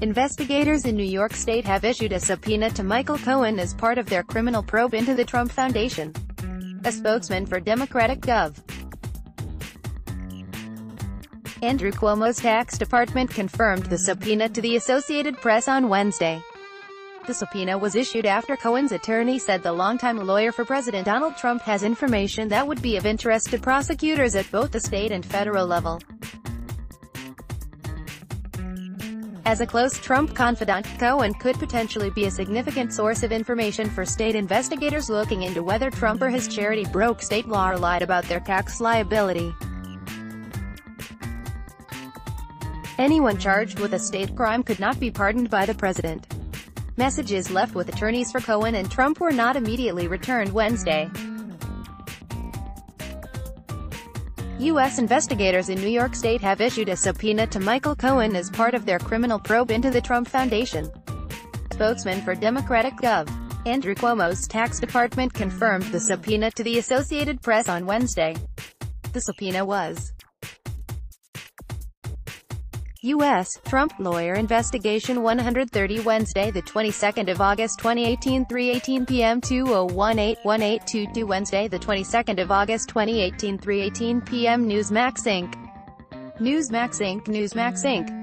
Investigators in New York State have issued a subpoena to Michael Cohen as part of their criminal probe into the Trump Foundation. A spokesman for Democratic Gov. Andrew Cuomo's tax department confirmed the subpoena to the Associated Press on Wednesday. The subpoena was issued after Cohen's attorney said the longtime lawyer for President Donald Trump has information that would be of interest to prosecutors at both the state and federal level. As a close Trump confidant, Cohen could potentially be a significant source of information for state investigators looking into whether Trump or his charity broke state law or lied about their tax liability. Anyone charged with a state crime could not be pardoned by the president. Messages left with attorneys for Cohen and Trump were not immediately returned Wednesday. U.S. investigators in New York State have issued a subpoena to Michael Cohen as part of their criminal probe into the Trump Foundation. Spokesman for Democratic Gov. Andrew Cuomo's tax department confirmed the subpoena to the Associated Press on Wednesday. The subpoena was U.S. Trump lawyer investigation 130 Wednesday the 22nd of August 2018 3:18 p.m. 20181822 Wednesday the 22nd of August 2018 3:18 p.m. Newsmax Inc. Newsmax Inc. Newsmax Inc.